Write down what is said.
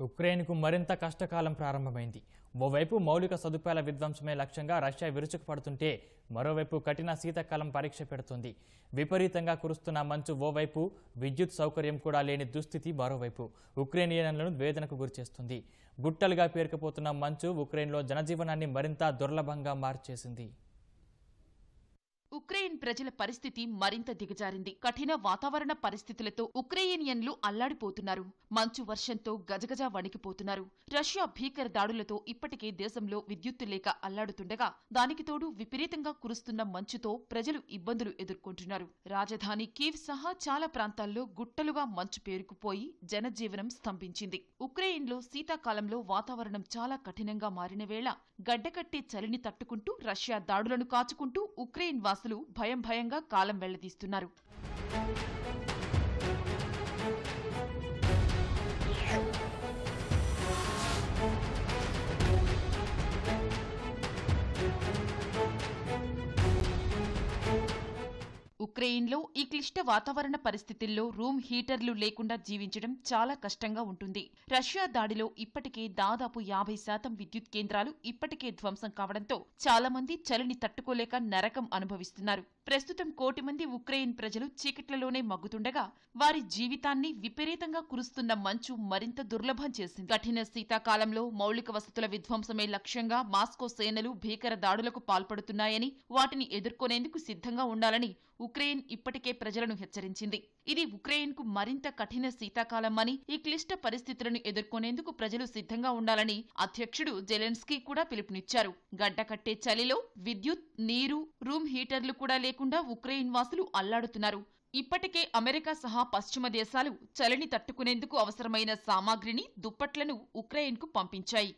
ఉక్రెయిన్కు మరింత కష్టకాలం ప్రారంభమైంది. ఓవైపు మౌలిక సదుపాయాల విధ్వంసమే లక్ష్యంగా రష్యా విరుచుకుపడుతుంటే మరోవైపు కఠిన శీతాకాలం పరీక్ష పెడుతుంది. విపరీతంగా కురుస్తున్న మంచు ఓవైపు విద్యుత్ సౌకర్యం కూడా లేని దుస్థితి మరోవైపు. ఉక్రెయినియన్లను వేదనకు గురిచేస్తుంది. గుట్టలుగా పేరుకుపోతున్న మంచు ఉక్రెయిన్లో జనజీవనాన్ని మరింత దుర్లభంగా మార్చేసింది. ఉక్రెయిన్ ప్రజల పరిస్థితి మరింత దిగజారింది. కఠిన వాతావరణ పరిస్థితులతో ఉక్రెయినియన్లు అల్లాడిపోతున్నారు. మంచు వర్షంతో గజగజ వణికిపోతున్నారు. రష్యా భీకర దాడులతో ఇప్పటికే దేశంలో విద్యుత్తు లేక అల్లాడుతుండగా దానికి తోడు విపరీతంగా కురుస్తున్న మంచుతో ప్రజలు ఇబ్బందులు ఎదుర్కొంటున్నారు. రాజధాని కీవ్ సహా చాలా ప్రాంతాల్లో గుట్టలుగా మంచు పేరుకుపోయి జనజీవనం స్తంభించింది. ఉక్రెయిన్లో శీతాకాలంలో వాతావరణం చాలా కఠినంగా మారిన వేళ గడ్డకట్టే చలిని తట్టుకుంటూ రష్యా దాడులను కాచుకుంటూ ఉక్రెయిన్ వాసులు భయం భయంగా కాలం వెళ్ళదీస్తున్నారు. ఉక్రెయిన్లో ఈ క్లిష్ట వాతావరణ పరిస్థితుల్లో రూమ్ హీటర్లు లేకుండా జీవించడం చాలా కష్టంగా ఉంటుంది. రష్యా దాడిలో ఇప్పటికే దాదాపు యాభై శాతం విద్యుత్ కేంద్రాలు ఇప్పటికే ధ్వంసం కావడంతో చాలా మంది చలిని తట్టుకోలేక నరకం అనుభవిస్తున్నారు. ప్రస్తుతం కోటి మంది ఉక్రెయిన్ ప్రజలు చీకట్లలోనే మగ్గుతుండగా వారి జీవితాన్ని విపరీతంగా కురుస్తున్న మంచు మరింత దుర్లభం చేసింది. కఠిన శీతాకాలంలో మౌలిక వసతుల విధ్వంసమే లక్ష్యంగా మాస్కో సేనలు భీకర దాడులకు పాల్పడుతున్నాయని వాటిని ఎదుర్కొనేందుకు సిద్ధంగా ఉండాలని ఉక్రెయిన్ ఇప్పటికే ప్రజలను హెచ్చరించింది. ఇది ఉక్రెయిన్కు మరింత కఠిన శీతాకాలం అని ఈ క్లిష్ట పరిస్థితులను ఎదుర్కొనేందుకు ప్రజలు సిద్ధంగా ఉండాలని అధ్యక్షుడు జెలెన్స్కీ కూడా పిలుపునిచ్చారు. గడ్డకట్టే చలిలో విద్యుత్ నీరు రూమ్ హీటర్లు కూడా లేకుండా ఉక్రెయిన్ వాసులు అల్లాడుతున్నారు. ఇప్పటికే అమెరికా సహా పశ్చిమ దేశాలు చలిని తట్టుకునేందుకు అవసరమైన సామాగ్రిని దుప్పట్లను ఉక్రెయిన్కు పంపించాయి.